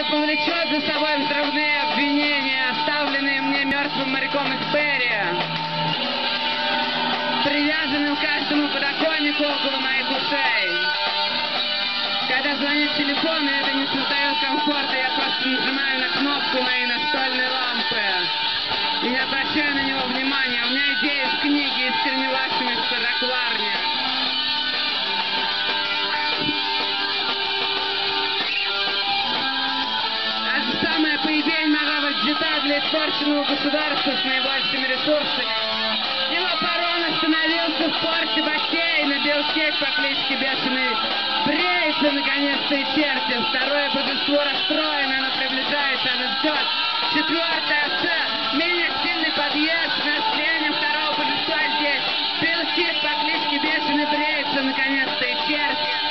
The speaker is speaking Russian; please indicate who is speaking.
Speaker 1: это повлечет за собой взрывные обвинения, оставленные мне мертвым моряком из Перри, привязанным к каждому подоконнику около моих ушей. Когда звонит телефон, и это не создает комфорта, я просто нажимаю на кнопку моей настольной лампы. И не обращаю на него внимания. У меня идея из книги «Искренне вашими мистер Акварня». государственного государства с наибольшими ресурсами. Его парон остановился в порте Бакейна. Белкек по кличке Бешеный бреется наконец-то и черти. Второе божество расстроено, оно приближается, оно ждет. Четвертое все, менее сильный подъезд, на наследие второго божества здесь. Белкек по кличке Бешеный бреется наконец-то и черти.